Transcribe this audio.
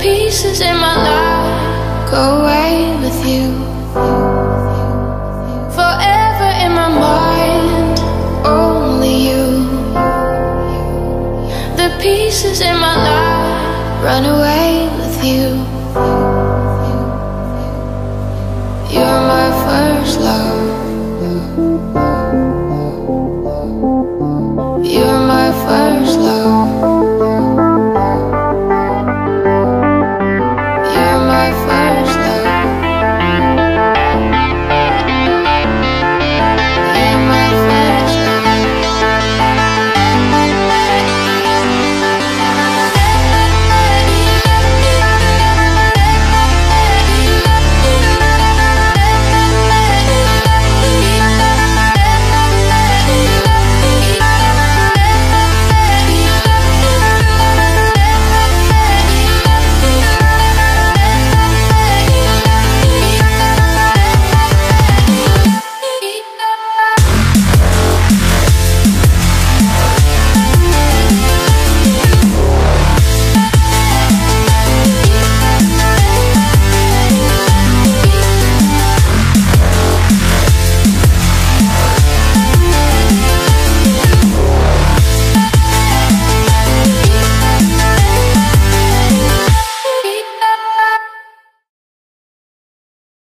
pieces in my life go away with you. Forever in my mind, only you. The pieces in my life run away with you. You're my first love. You're my first